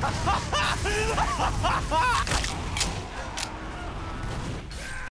Ha ha ha!